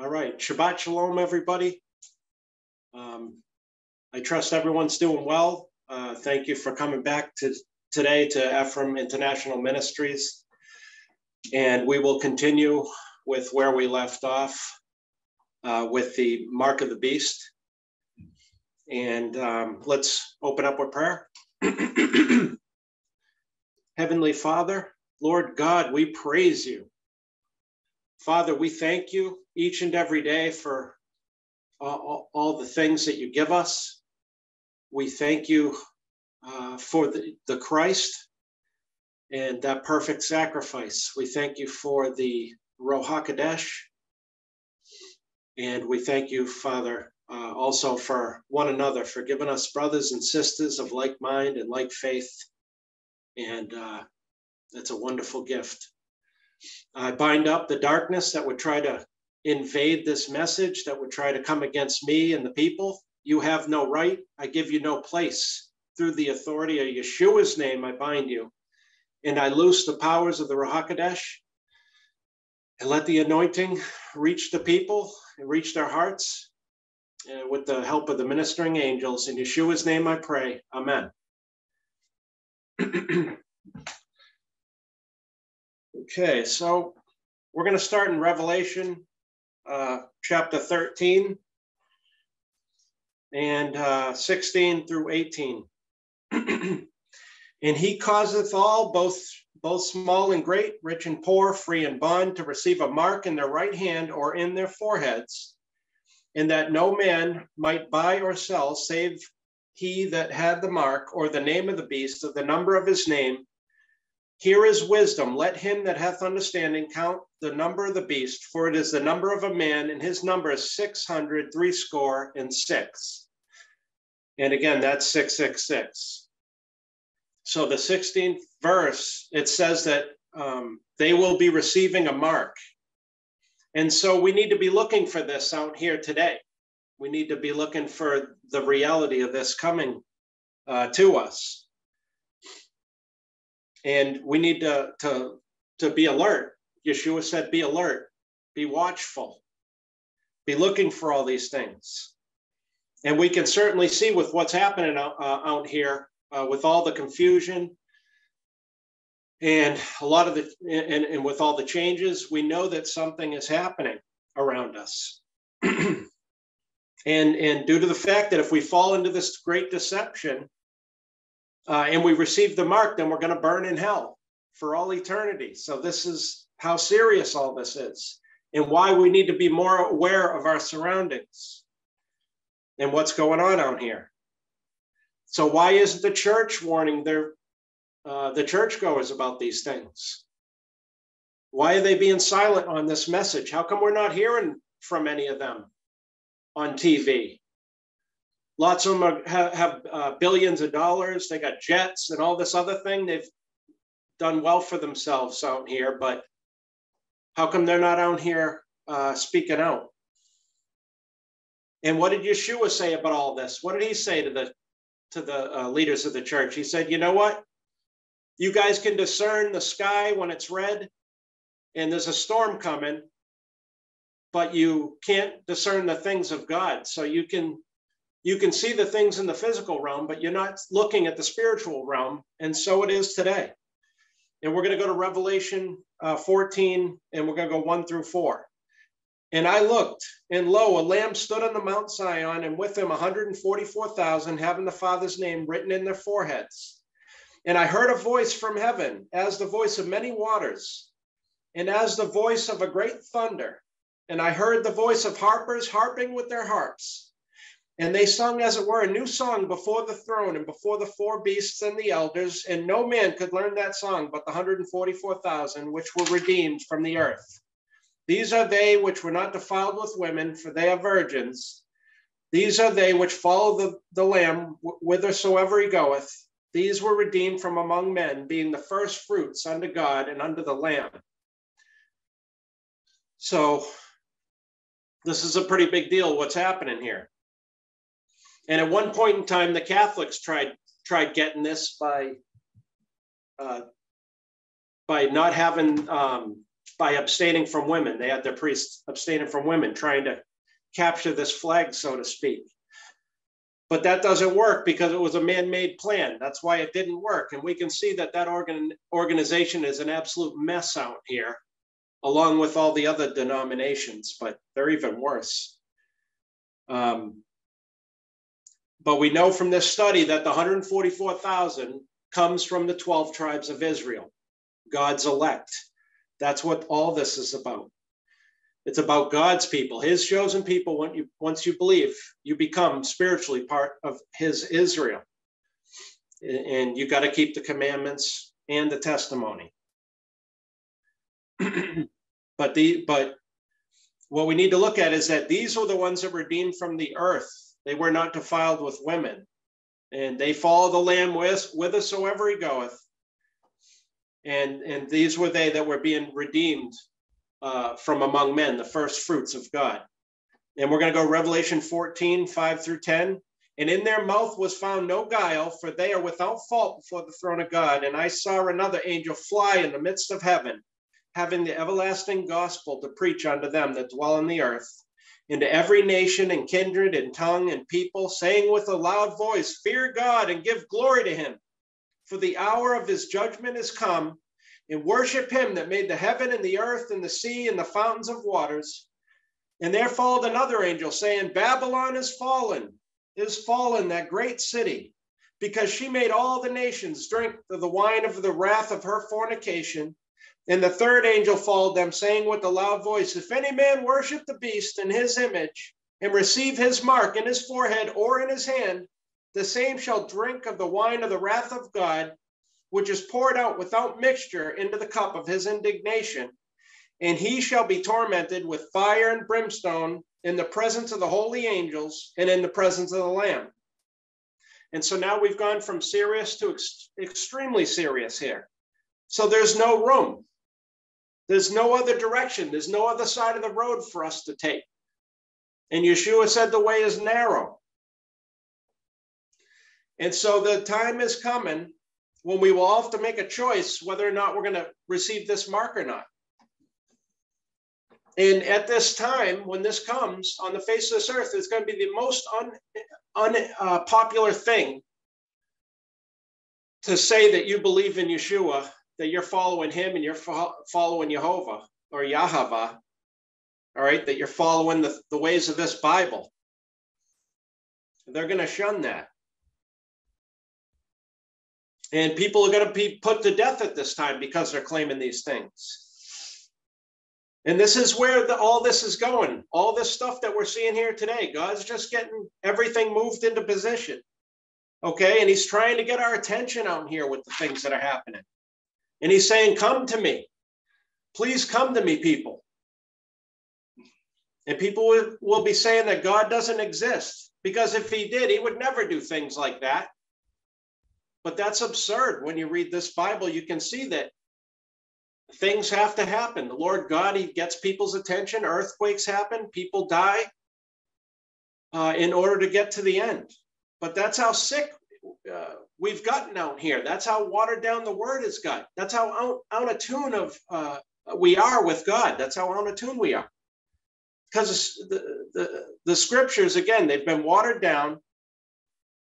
All right. Shabbat Shalom, everybody. Um, I trust everyone's doing well. Uh, thank you for coming back to today to Ephraim International Ministries. And we will continue with where we left off uh, with the mark of the beast. And um, let's open up with prayer. Heavenly Father, Lord God, we praise you. Father, we thank you each and every day for all, all the things that you give us. We thank you uh, for the, the Christ and that perfect sacrifice. We thank you for the Ruach HaKodesh. And we thank you, Father, uh, also for one another, for giving us brothers and sisters of like mind and like faith. And uh, that's a wonderful gift. I bind up the darkness that would try to invade this message, that would try to come against me and the people. You have no right. I give you no place. Through the authority of Yeshua's name, I bind you. And I loose the powers of the Ruach HaKodesh and let the anointing reach the people and reach their hearts uh, with the help of the ministering angels. In Yeshua's name I pray. Amen. okay, so we're going to start in Revelation uh, chapter 13 and uh, 16 through 18. and he causeth all, both both small and great, rich and poor, free and bond, to receive a mark in their right hand or in their foreheads, and that no man might buy or sell save he that had the mark or the name of the beast or the number of his name. Here is wisdom. Let him that hath understanding count the number of the beast, for it is the number of a man, and his number is six hundred three score and six. And again, that's 666. So the 16th verse, it says that um, they will be receiving a mark. And so we need to be looking for this out here today. We need to be looking for the reality of this coming uh, to us. And we need to, to, to be alert. Yeshua said, be alert, be watchful, be looking for all these things. And we can certainly see with what's happening out, uh, out here uh, with all the confusion and a lot of the, and, and with all the changes, we know that something is happening around us. and, and due to the fact that if we fall into this great deception uh, and we receive the mark, then we're going to burn in hell for all eternity. So this is how serious all this is and why we need to be more aware of our surroundings and what's going on out here. So why isn't the church warning their uh, the churchgoers about these things? Why are they being silent on this message? How come we're not hearing from any of them on TV? Lots of them are, have, have uh, billions of dollars. They got jets and all this other thing. They've done well for themselves out here, but how come they're not out here uh, speaking out? And what did Yeshua say about all this? What did he say to the to the uh, leaders of the church? He said, "You know what? You guys can discern the sky when it's red, and there's a storm coming, but you can't discern the things of God. So you can you can see the things in the physical realm, but you're not looking at the spiritual realm. And so it is today. And we're going to go to Revelation uh, 14, and we're going to go one through four. And I looked, and lo, a lamb stood on the Mount Zion, and with him 144,000, having the Father's name written in their foreheads. And I heard a voice from heaven, as the voice of many waters, and as the voice of a great thunder. And I heard the voice of harpers harping with their harps. And they sung, as it were, a new song before the throne and before the four beasts and the elders. And no man could learn that song but the 144,000 which were redeemed from the earth. These are they which were not defiled with women, for they are virgins. These are they which follow the, the Lamb whithersoever he goeth. These were redeemed from among men, being the first fruits unto God and unto the Lamb. So, this is a pretty big deal what's happening here. And at one point in time, the Catholics tried tried getting this by uh, by not having um, by abstaining from women. They had their priests abstaining from women, trying to capture this flag, so to speak. But that doesn't work because it was a man made plan. That's why it didn't work. And we can see that that organ, organization is an absolute mess out here, along with all the other denominations, but they're even worse. Um, but we know from this study that the 144,000 comes from the 12 tribes of Israel, God's elect. That's what all this is about. It's about God's people, His chosen people. When you, once you believe, you become spiritually part of His Israel. And you got to keep the commandments and the testimony. but the but what we need to look at is that these are the ones that were redeemed from the earth. They were not defiled with women and they follow the Lamb with, whithersoever he goeth. And, and these were they that were being redeemed uh, from among men, the first fruits of God. And we're going to go Revelation 14, 5 through 10. And in their mouth was found no guile, for they are without fault before the throne of God. And I saw another angel fly in the midst of heaven, having the everlasting gospel to preach unto them that dwell on the earth into every nation and kindred and tongue and people, saying with a loud voice, Fear God and give glory to him, for the hour of his judgment is come, and worship him that made the heaven and the earth and the sea and the fountains of waters. And there followed another angel saying, Babylon is fallen, is fallen, that great city, because she made all the nations drink of the wine of the wrath of her fornication. And the third angel followed them, saying with a loud voice, If any man worship the beast in his image and receive his mark in his forehead or in his hand, the same shall drink of the wine of the wrath of God, which is poured out without mixture into the cup of his indignation. And he shall be tormented with fire and brimstone in the presence of the holy angels and in the presence of the Lamb. And so now we've gone from serious to ex- extremely serious here. So there's no room. There's no other direction. There's no other side of the road for us to take. And Yeshua said the way is narrow. And so the time is coming when we will all have to make a choice whether or not we're going to receive this mark or not. And at this time, when this comes on the face of this earth, it's going to be the most unpopular un, uh, thing to say that you believe in Yeshua that you're following him and you're fo- following Jehovah or Yahweh, all right, that you're following the, the ways of this Bible. They're going to shun that. And people are going to be put to death at this time because they're claiming these things. And this is where the, all this is going. All this stuff that we're seeing here today, God's just getting everything moved into position. Okay. And He's trying to get our attention out here with the things that are happening. And he's saying, Come to me. Please come to me, people. And people will, be saying that God doesn't exist because if he did, he would never do things like that. But that's absurd. When you read this Bible, you can see that things have to happen. The Lord God, he gets people's attention, earthquakes happen, people die uh, in order to get to the end. But that's how sick uh, we've gotten out here. That's how watered down the word has got. That's how out, out of tune of uh, we are with God. That's how out of tune we are. Because the, the, the scriptures, again, they've been watered down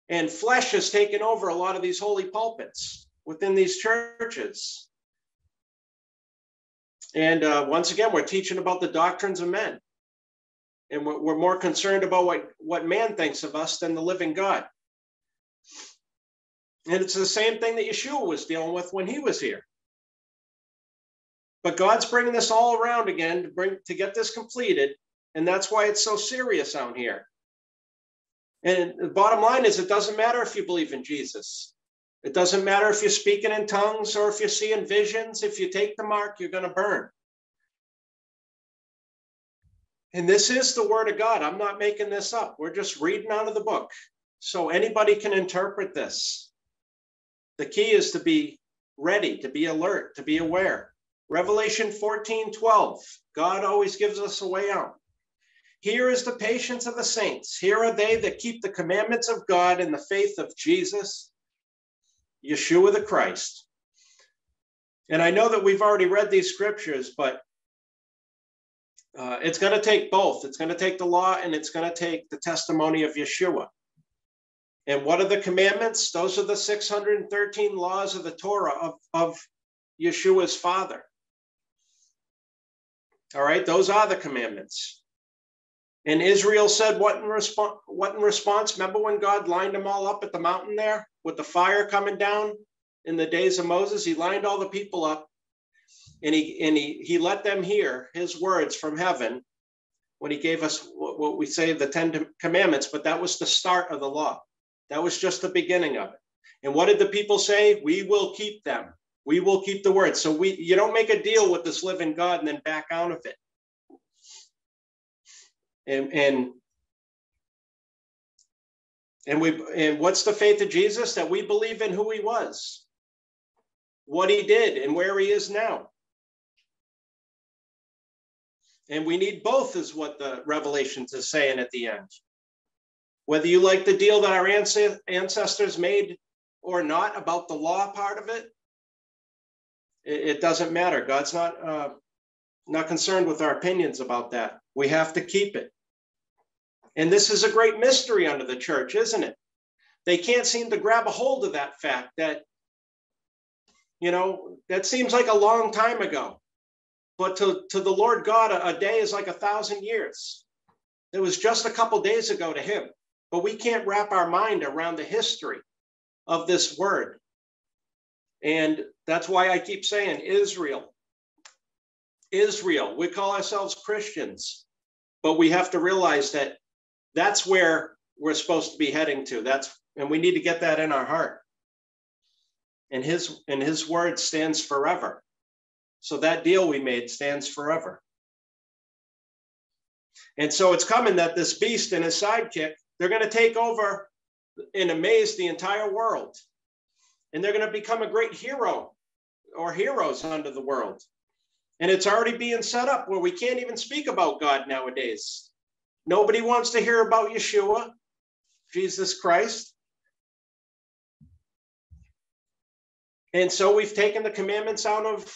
and flesh has taken over a lot of these holy pulpits within these churches. And uh, once again, we're teaching about the doctrines of men. And we're, we're more concerned about what, what man thinks of us than the living God. And it's the same thing that Yeshua was dealing with when he was here. But God's bringing this all around again to bring to get this completed, and that's why it's so serious out here. And the bottom line is, it doesn't matter if you believe in Jesus. It doesn't matter if you're speaking in tongues or if you're seeing visions. If you take the mark, you're going to burn. And this is the word of God. I'm not making this up. We're just reading out of the book. So anybody can interpret this. The key is to be ready, to be alert, to be aware. Revelation 14 12, God always gives us a way out. Here is the patience of the saints. Here are they that keep the commandments of God in the faith of Jesus, Yeshua the Christ. And I know that we've already read these scriptures, but uh, it's going to take both. It's going to take the law and it's going to take the testimony of Yeshua. And what are the commandments? Those are the 613 laws of the Torah of, of Yeshua's father. All right, those are the commandments. And Israel said, what in, response? what in response? Remember when God lined them all up at the mountain there with the fire coming down in the days of Moses? He lined all the people up and he and he he let them hear his words from heaven when he gave us what we say the Ten Commandments, but that was the start of the law. That was just the beginning of it. And what did the people say? We will keep them. We will keep the word. So we you don't make a deal with this living God and then back out of it. And and and we and what's the faith of Jesus? That we believe in who he was, what he did, and where he is now. And we need both, is what the Revelations is saying at the end. Whether you like the deal that our ancestors made or not about the law part of it, it doesn't matter. God's not uh, not concerned with our opinions about that. We have to keep it. And this is a great mystery under the church, isn't it? They can't seem to grab a hold of that fact that, you know, that seems like a long time ago. But to, to the Lord God, a, a day is like a thousand years. It was just a couple days ago to him. But we can't wrap our mind around the history of this word. And that's why I keep saying Israel. Israel. We call ourselves Christians, but we have to realize that that's where we're supposed to be heading to. That's and we need to get that in our heart. And his and his word stands forever. So that deal we made stands forever. And so it's coming that this beast and his sidekick, they're going to take over and amaze the entire world. And they're going to become a great hero or heroes under the world. And it's already being set up where we can't even speak about God nowadays. Nobody wants to hear about Yeshua, Jesus Christ. And so we've taken the commandments out of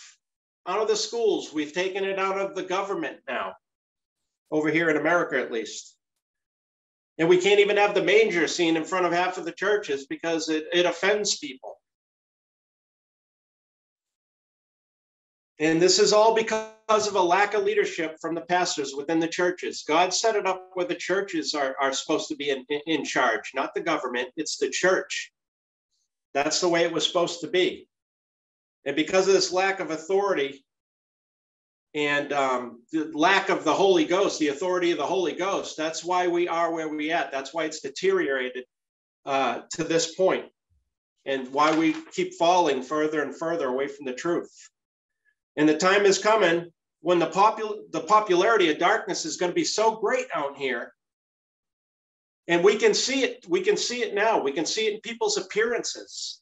out of the schools. We've taken it out of the government now, over here in America at least. And we can't even have the manger scene in front of half of the churches because it, it offends people. And this is all because of a lack of leadership from the pastors within the churches. God set it up where the churches are, are supposed to be in, in charge, not the government, it's the church. That's the way it was supposed to be. And because of this lack of authority and um, the lack of the Holy Ghost, the authority of the Holy Ghost, that's why we are where we at. That's why it's deteriorated uh, to this point and why we keep falling further and further away from the truth. And the time is coming when the, popul- the popularity of darkness is going to be so great out here and we can see it we can see it now we can see it in people's appearances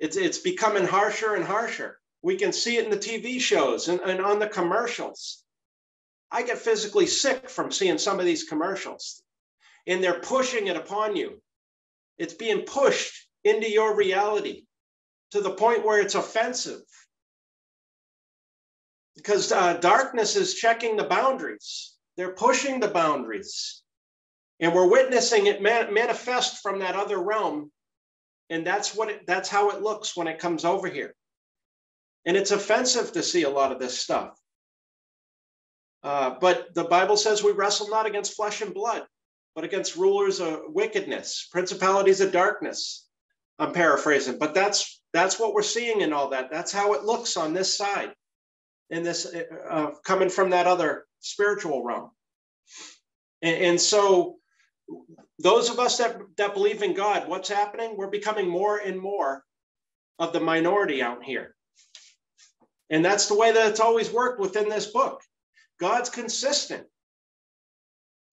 it's, it's becoming harsher and harsher. We can see it in the TV shows and, and on the commercials. I get physically sick from seeing some of these commercials, and they're pushing it upon you. It's being pushed into your reality to the point where it's offensive. Because uh, darkness is checking the boundaries, they're pushing the boundaries. And we're witnessing it man- manifest from that other realm and that's what it, that's how it looks when it comes over here and it's offensive to see a lot of this stuff uh, but the bible says we wrestle not against flesh and blood but against rulers of wickedness principalities of darkness i'm paraphrasing but that's that's what we're seeing in all that that's how it looks on this side in this uh, coming from that other spiritual realm and, and so those of us that, that believe in God, what's happening? We're becoming more and more of the minority out here. And that's the way that it's always worked within this book. God's consistent.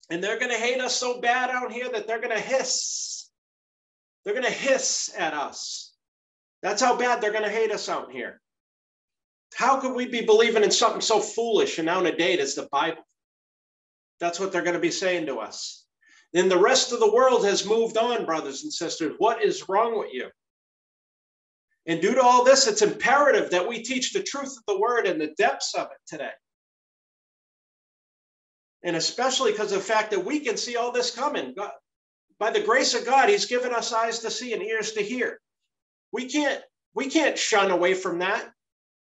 And they're going to hate us so bad out here that they're going to hiss. They're going to hiss at us. That's how bad they're going to hate us out here. How could we be believing in something so foolish and out of date as the Bible? That's what they're going to be saying to us. Then the rest of the world has moved on, brothers and sisters. What is wrong with you? And due to all this, it's imperative that we teach the truth of the word and the depths of it today. And especially because of the fact that we can see all this coming. God, by the grace of God, He's given us eyes to see and ears to hear. We can't we can't shun away from that.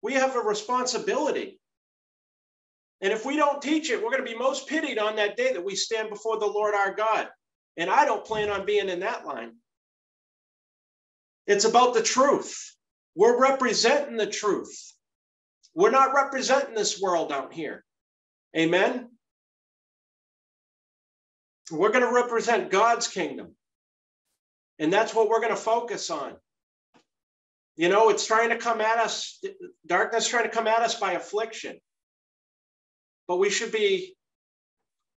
We have a responsibility. And if we don't teach it, we're going to be most pitied on that day that we stand before the Lord our God. And I don't plan on being in that line. It's about the truth. We're representing the truth. We're not representing this world out here. Amen. We're going to represent God's kingdom. And that's what we're going to focus on. You know, it's trying to come at us, darkness trying to come at us by affliction. But we should be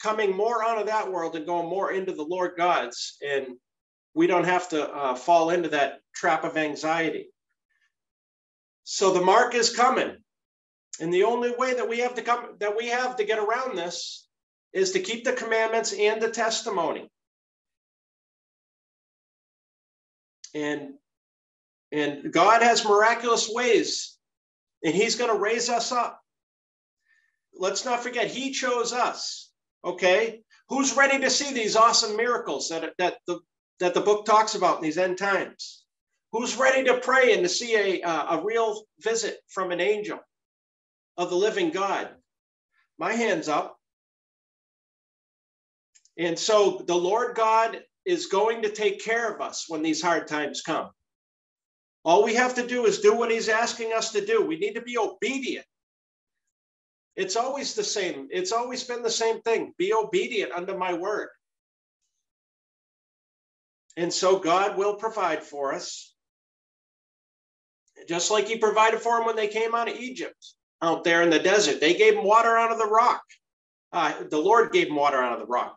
coming more out of that world and going more into the Lord God's. And we don't have to uh, fall into that trap of anxiety. So the mark is coming. And the only way that we have to come that we have to get around this is to keep the commandments and the testimony. And and God has miraculous ways and he's going to raise us up. Let's not forget he chose us. Okay? Who's ready to see these awesome miracles that that the that the book talks about in these end times? Who's ready to pray and to see a, uh, a real visit from an angel of the living God? My hand's up. And so the Lord God is going to take care of us when these hard times come. All we have to do is do what he's asking us to do. We need to be obedient. It's always the same. It's always been the same thing. Be obedient unto my word. And so God will provide for us just like he provided for them when they came out of Egypt out there in the desert. They gave them water out of the rock. Uh, the Lord gave them water out of the rock.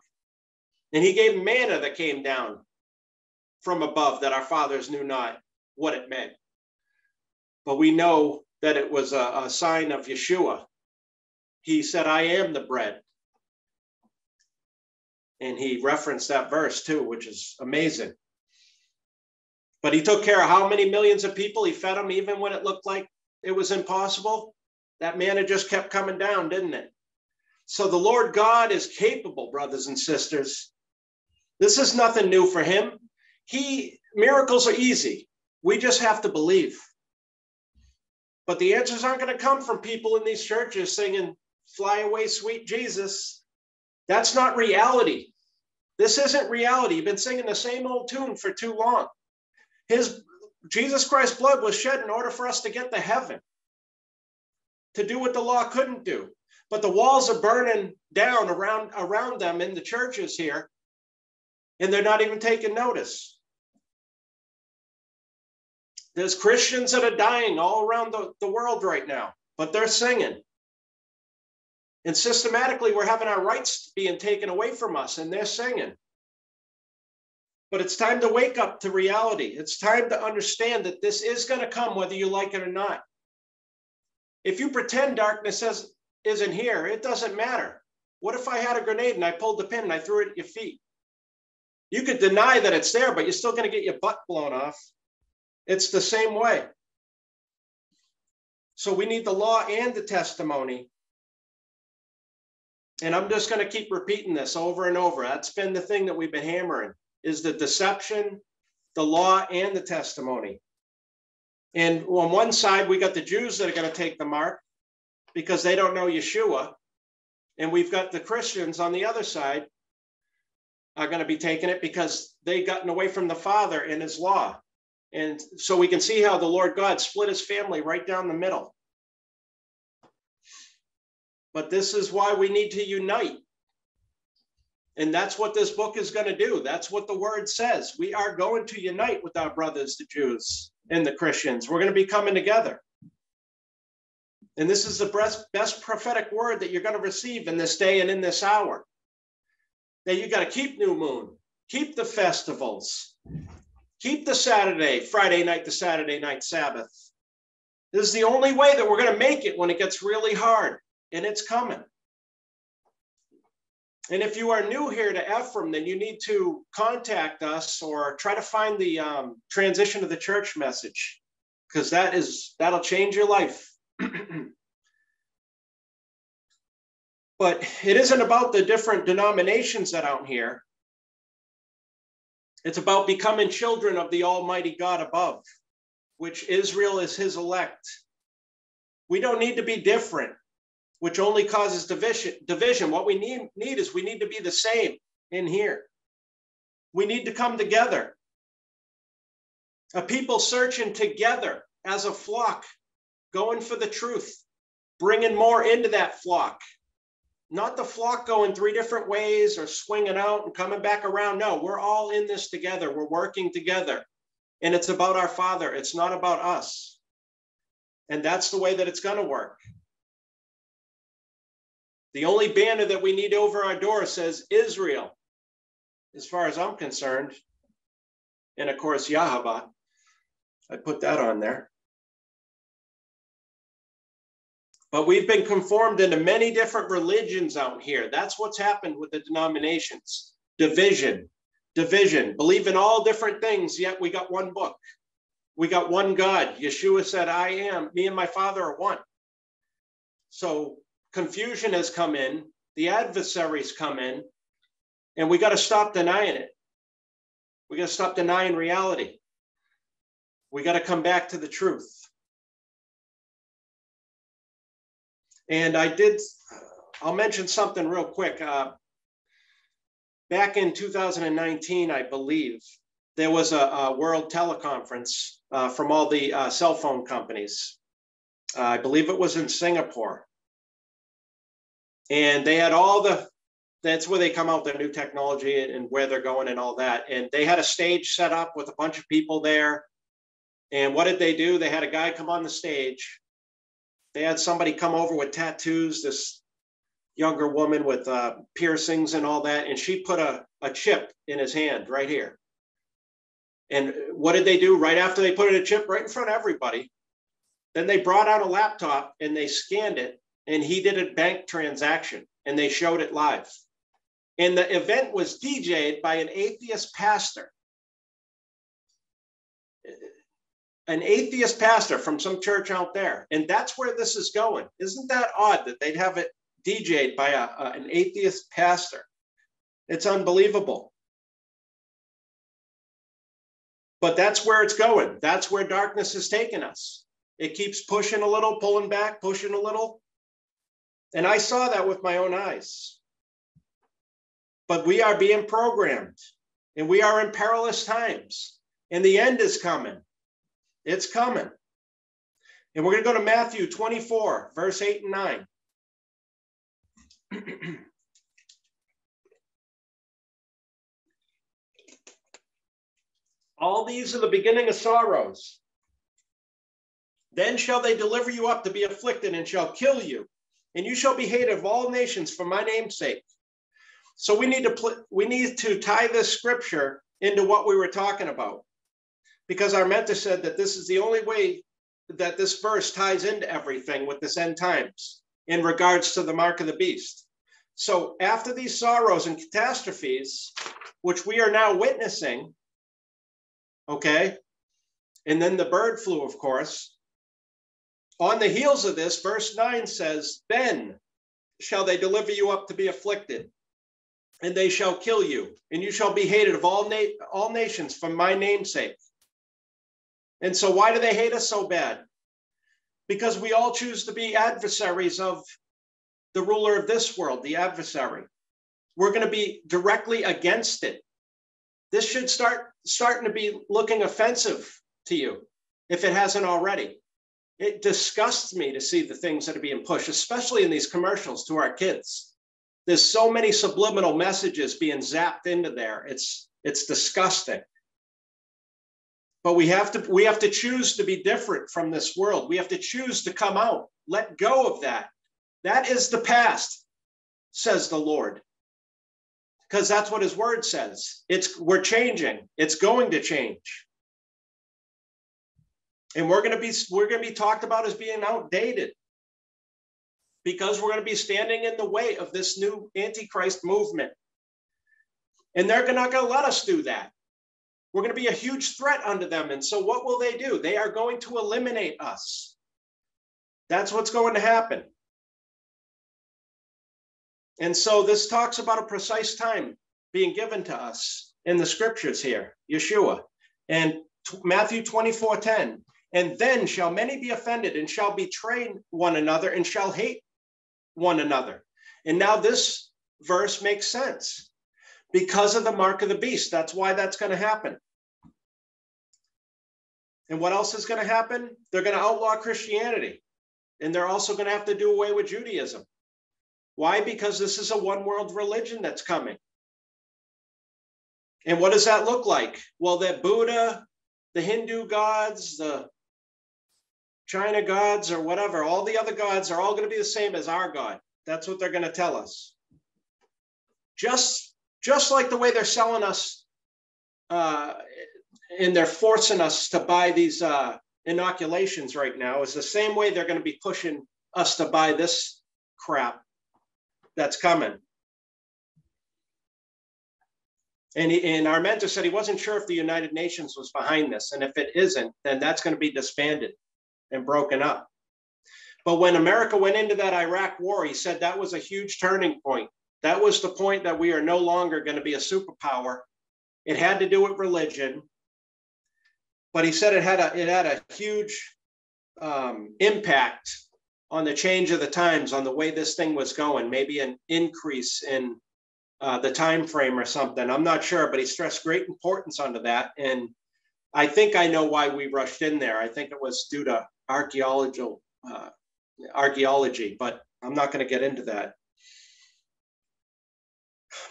And he gave manna that came down from above that our fathers knew not what it meant. But we know that it was a, a sign of Yeshua. He said, I am the bread. And he referenced that verse too, which is amazing. But he took care of how many millions of people? He fed them even when it looked like it was impossible. That manna just kept coming down, didn't it? So the Lord God is capable, brothers and sisters. This is nothing new for him. He miracles are easy. We just have to believe. But the answers aren't going to come from people in these churches singing, Fly away, sweet Jesus. That's not reality. This isn't reality. You've been singing the same old tune for too long. His Jesus Christ's blood was shed in order for us to get to heaven, to do what the law couldn't do. But the walls are burning down around, around them in the churches here, and they're not even taking notice. There's Christians that are dying all around the, the world right now, but they're singing. And systematically, we're having our rights being taken away from us, and they're singing. But it's time to wake up to reality. It's time to understand that this is going to come whether you like it or not. If you pretend darkness is, isn't here, it doesn't matter. What if I had a grenade and I pulled the pin and I threw it at your feet? You could deny that it's there, but you're still going to get your butt blown off. It's the same way. So we need the law and the testimony. And I'm just going to keep repeating this over and over. That's been the thing that we've been hammering is the deception, the law, and the testimony. And on one side, we got the Jews that are going to take the mark because they don't know Yeshua. And we've got the Christians on the other side are going to be taking it because they've gotten away from the Father and his law. And so we can see how the Lord God split his family right down the middle. But this is why we need to unite. And that's what this book is going to do. That's what the word says. We are going to unite with our brothers, the Jews and the Christians. We're going to be coming together. And this is the best, best prophetic word that you're going to receive in this day and in this hour. That you got to keep new moon, keep the festivals, keep the Saturday, Friday night to Saturday night Sabbath. This is the only way that we're going to make it when it gets really hard, and it's coming. And if you are new here to Ephraim, then you need to contact us or try to find the um, transition to the church message, because that is that'll change your life. But it isn't about the different denominations that out here. It's about becoming children of the Almighty God above, which Israel is his elect. We don't need to be different, which only causes division. Division. What we need, need is we need to be the same in here. We need to come together. A people searching together as a flock, going for the truth, bringing more into that flock. Not the flock going three different ways or swinging out and coming back around. No, we're all in this together. We're working together. And it's about our Father, it's not about us. And that's the way that it's going to work. The only banner that we need over our door says Israel, as far as I'm concerned. And of course, Yahweh. I put that on there. But we've been conformed into many different religions out here. That's what's happened with the denominations division, division, believe in all different things, yet we got one book. We got one God. Yeshua said, I am, me and my Father are one. So confusion has come in, the adversaries come in, and we got to stop denying it. We got to stop denying reality. We got to come back to the truth. And I did, I'll mention something real quick. Uh, back in 2019, I believe, there was a, a world teleconference uh, from all the uh, cell phone companies. Uh, I believe it was in Singapore. And they had all the, that's where they come out with their new technology and, and where they're going and all that. And they had a stage set up with a bunch of people there. And what did they do? They had a guy come on the stage they had somebody come over with tattoos, this younger woman with uh, piercings and all that, and she put a, a chip in his hand right here. And what did they do right after they put in a chip right in front of everybody? Then they brought out a laptop and they scanned it, and he did a bank transaction and they showed it live. And the event was DJ'd by an atheist pastor an atheist pastor from some church out there. And that's where this is going. Isn't that odd that they'd have it DJ'd by a, a, an atheist pastor? It's unbelievable. But that's where it's going. That's where darkness has taken us. It keeps pushing a little, pulling back, pushing a little. And I saw that with my own eyes. But we are being programmed and we are in perilous times. And the end is coming. It's coming. And we're going to go to Matthew 24, verse 8 and 9. All these are the beginning of sorrows. Then shall they deliver you up to be afflicted and shall kill you, and you shall be hated of all nations for my name's sake. So we need to pl- we need to tie this scripture into what we were talking about because our mentor said that this is the only way that this verse ties into everything with this end times in regards to the mark of the beast. So after these sorrows and catastrophes, which we are now witnessing, okay, and then the bird flu, of course, on the heels of this, verse 9 says, Then shall they deliver you up to be afflicted, and they shall kill you, and you shall be hated of all, na- all nations for my namesake. And so, why do they hate us so bad? Because we all choose to be adversaries of the ruler of this world, the adversary. We're going to be directly against it. This should start starting to be looking offensive to you if it hasn't already. It disgusts me to see the things that are being pushed, especially in these commercials to our kids. There's so many subliminal messages being zapped into there. It's it's disgusting. But we have to we have to choose to be different from this world. We have to choose to come out. Let go of that. That is the past says the lord. Because that's what his word says. It's we're changing. It's going to change and we're going to be we're going to be talked about as being outdated because we're going to be standing in the way of this new antichrist movement and they're not going to let us do that we're going to be a huge threat unto them. And so, what will they do? They are going to eliminate us. That's what's going to happen. And so this talks about a precise time being given to us in the scriptures here, Yeshua. And Matthew 24 10. And then shall many be offended and shall betray one another and shall hate one another. And now this verse makes sense because of the mark of the beast. That's why that's going to happen. And what else is going to happen? They're going to outlaw Christianity. And they're also going to have to do away with Judaism. Why? Because this is a one world religion that's coming. And what does that look like? Well, that Buddha, the Hindu gods, the China gods, or whatever, all the other gods are all going to be the same as our God. That's what they're going to tell us. Just, just like the way they're selling us, uh, and they're forcing us to buy these uh, inoculations right now, is the same way they're going to be pushing us to buy this crap that's coming. And, he, and our mentor said he wasn't sure if the United Nations was behind this. And if it isn't, then that's going to be disbanded and broken up. But when America went into that Iraq war, he said that was a huge turning point. That was the point that we are no longer going to be a superpower. It had to do with religion, but he said it had a it had a huge um, impact on the change of the times, on the way this thing was going. Maybe an increase in uh, the time frame or something. I'm not sure, but he stressed great importance onto that. And I think I know why we rushed in there. I think it was due to archaeological uh, archaeology, but I'm not going to get into that.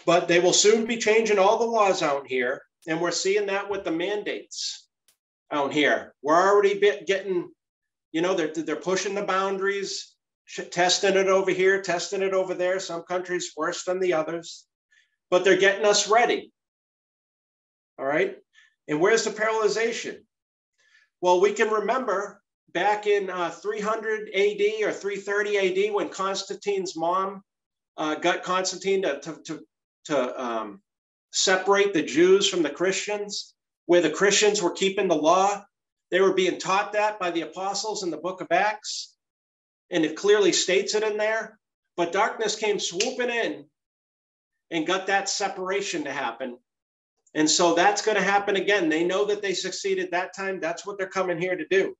But they will soon be changing all the laws out here, and we're seeing that with the mandates out here. We're already getting, you know, they're they're pushing the boundaries, testing it over here, testing it over there. Some countries worse than the others but they're getting us ready. All right. And where's the parallelization? Well, we can remember back in uh, 300 AD or 330 AD when Constantine's mom uh, got Constantine to, to, to, to um, separate the Jews from the Christians, where the Christians were keeping the law. They were being taught that by the apostles in the book of Acts. And it clearly states it in there. But darkness came swooping in and got that separation to happen. And so that's going to happen again. They know that they succeeded that time. That's what they're coming here to do.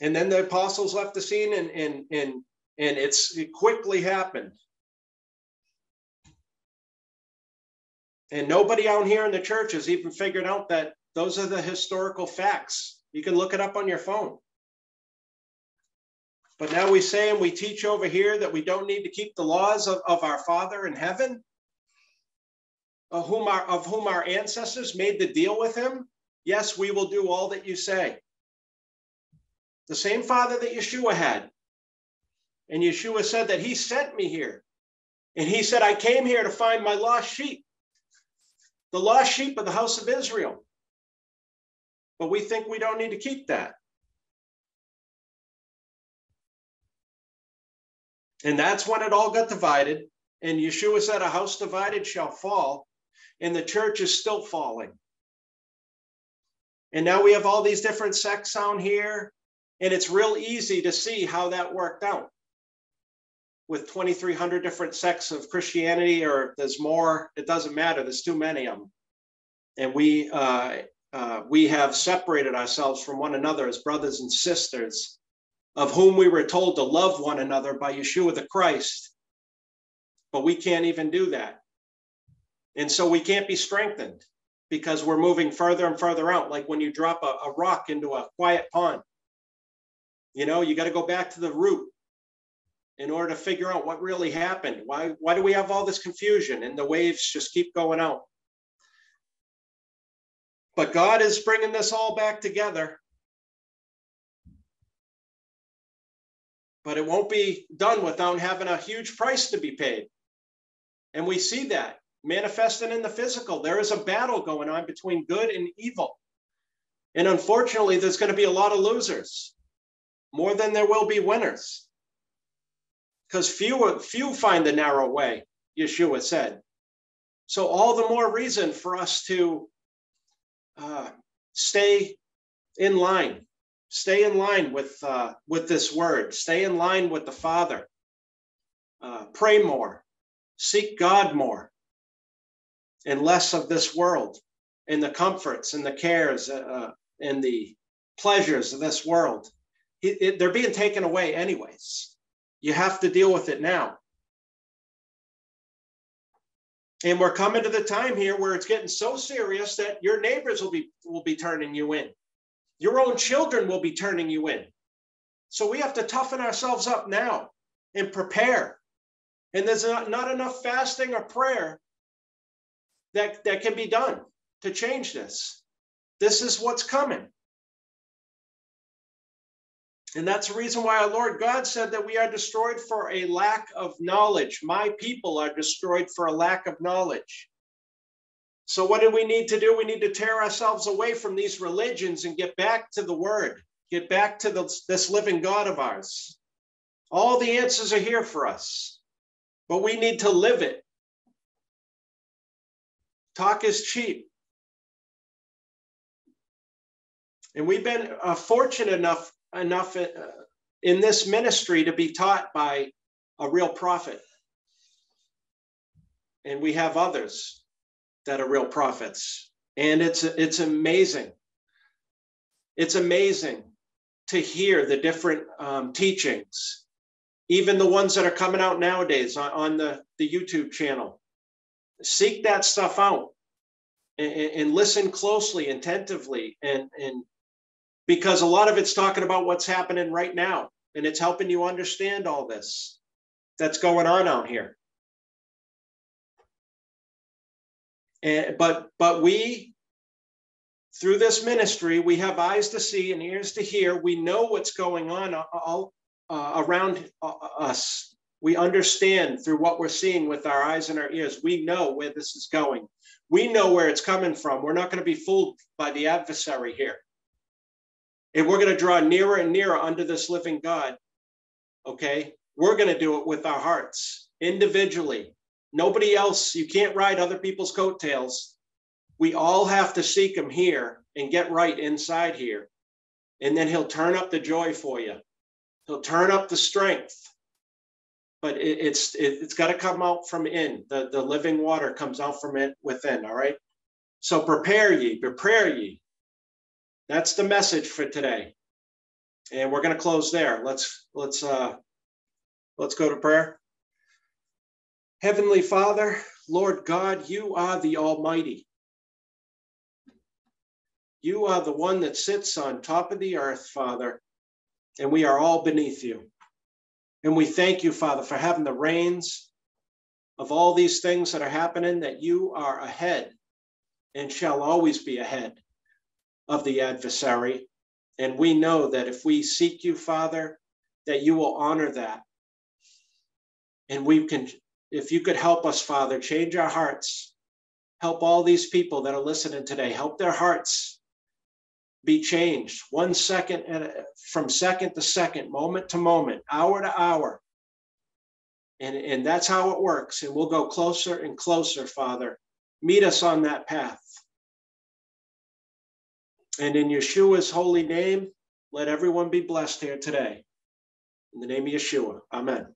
And then the apostles left the scene and and and and it's it quickly happened. And nobody out here in the church has even figured out that those are the historical facts. You can look it up on your phone. But now we say and we teach over here that we don't need to keep the laws of, of our Father in heaven, of whom, our, of whom our ancestors made the deal with him. Yes, we will do all that you say. The same Father that Yeshua had. And Yeshua said that he sent me here. And he said, I came here to find my lost sheep, the lost sheep of the house of Israel. But we think we don't need to keep that. And that's when it all got divided. And Yeshua said, A house divided shall fall. And the church is still falling. And now we have all these different sects down here. And it's real easy to see how that worked out with 2,300 different sects of Christianity, or there's more, it doesn't matter. There's too many of them. And we, uh, uh, we have separated ourselves from one another as brothers and sisters of whom we were told to love one another by Yeshua the Christ. But we can't even do that. And so we can't be strengthened because we're moving further and further out. Like when you drop a, a rock into a quiet pond, you know, you got to go back to the root in order to figure out what really happened. Why, why do we have all this confusion and the waves just keep going out? But God is bringing this all back together but it won't be done without having a huge price to be paid. And we see that manifesting in the physical. There is a battle going on between good and evil. And unfortunately, there's going to be a lot of losers, more than there will be winners. Because few, few find the narrow way, Yeshua said. So, all the more reason for us to uh, stay in line Stay in line with, uh, with this word. Stay in line with the Father. Uh, pray more. Seek God more and less of this world and the comforts and the cares uh, and the pleasures of this world. It, it, they're being taken away, anyways. You have to deal with it now. And we're coming to the time here where it's getting so serious that your neighbors will be will be turning you in. Your own children will be turning you in. So we have to toughen ourselves up now and prepare. And there's not, not enough fasting or prayer that, that can be done to change this. This is what's coming. And that's the reason why our Lord God said that we are destroyed for a lack of knowledge. My people are destroyed for a lack of knowledge. So, what do we need to do? We need to tear ourselves away from these religions and get back to the Word, get back to the, this living God of ours. All the answers are here for us, but we need to live it. Talk is cheap. And we've been uh, fortunate enough enough uh, in this ministry to be taught by a real prophet. And we have others that are real prophets. And it's it's amazing. It's amazing to hear the different um, teachings, even the ones that are coming out nowadays on, on the, the YouTube channel. Seek that stuff out and, and listen closely, attentively, and, and because a lot of it's talking about what's happening right now and it's helping you understand all this that's going on out here. And but but we through this ministry we have eyes to see and ears to hear. We know what's going on all uh, around us. We understand through what we're seeing with our eyes and our ears. We know where this is going. We know where it's coming from. We're not going to be fooled by the adversary here if we're going to draw nearer and nearer under this living God, okay, we're going to do it with our hearts individually. Nobody else, you can't ride other people's coattails. We all have to seek Him here and get right inside here. And then He'll turn up the joy for you, He'll turn up the strength. But it, it's it, has got to come out from in. The, the living water comes out from it within. All right. So prepare ye, prepare ye that's the message for today. And we're going to close there. Let's let's uh let's go to prayer. Heavenly Father, Lord God, you are the Almighty. You are the one that sits on top of the earth, Father, and we are all beneath you. And we thank you, Father, for having the reins of all these things that are happening, that you are ahead and shall always be ahead of the adversary. And we know that if we seek you, Father, that you will honor that. And we can, if you could help us, Father, change our hearts, help all these people that are listening today, help their hearts be changed one second and from second to second, moment to moment, hour to hour. And, and that's how it works. And we'll go closer and closer, Father. Meet us on that path. And in Yeshua's holy name, let everyone be blessed here today. In the name of Yeshua, amen.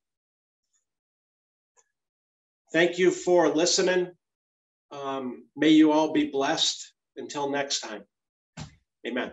Thank you for listening. Um, may you all be blessed. Until next time, amen.